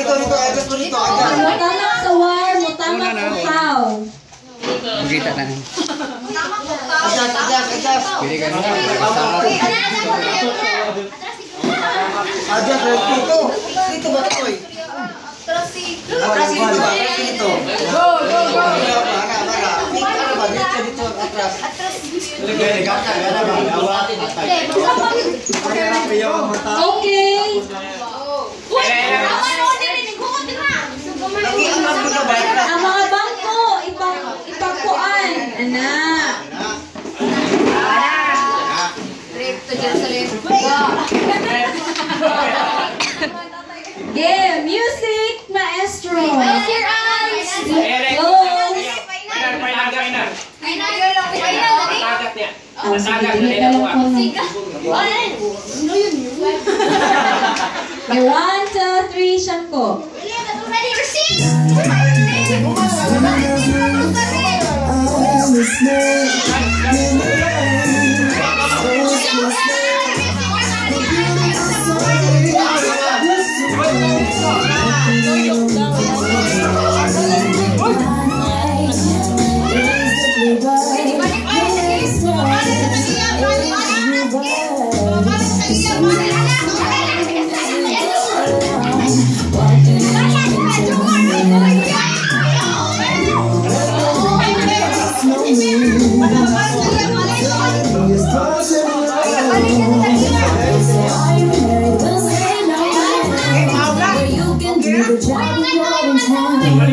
dito, dito, dito. Mutamak na. Kita na. Adjust, adjust, adjust. Pili ka na. Adjust, dito. Dito ba ito eh? Atras dito ba? Dito. Go, go, go. Para, para. Para ba? Dito, dito, atras. Okay. Ang mga bangko, ipagpuan. Anak. Anak. Trip to Jerusalem. Game, music, maestro. Close your eyes. Close. Final, final, final. Final, final, final. Tagat niya. Tagat niya. One. Ano yun? One, two, three, shampoo. I'm a snake.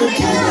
Yeah.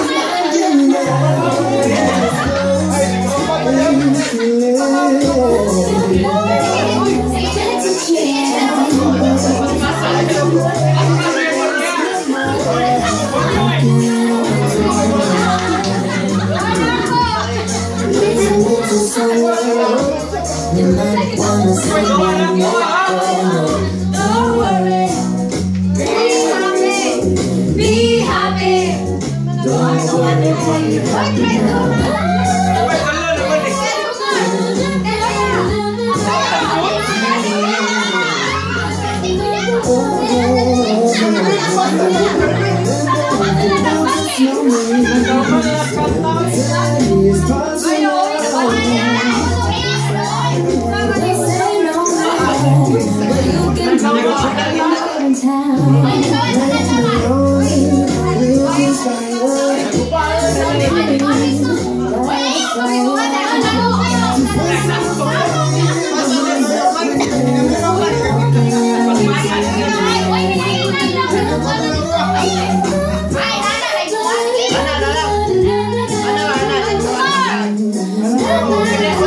Oh,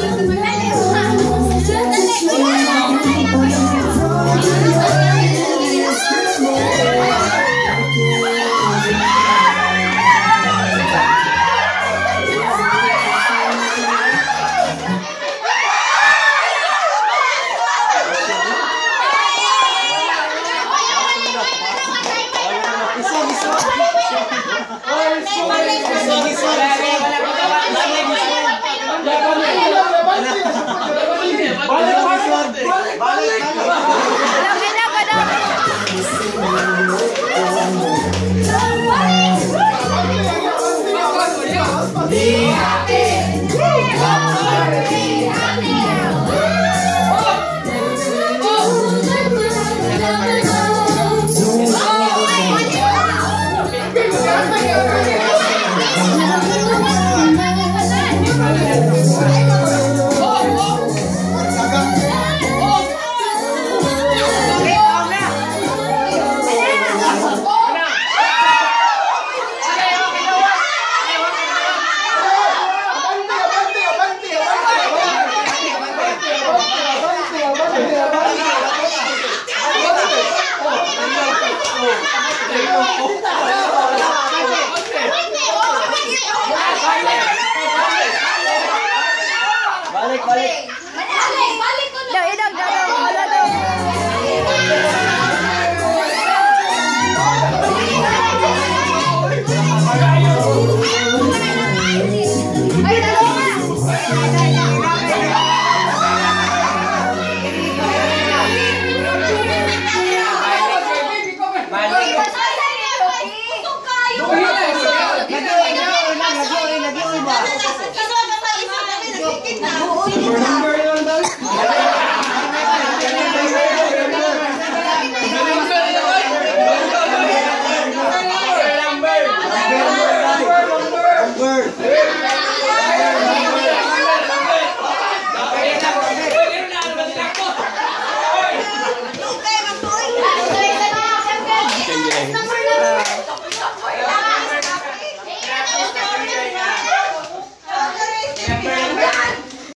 Oh,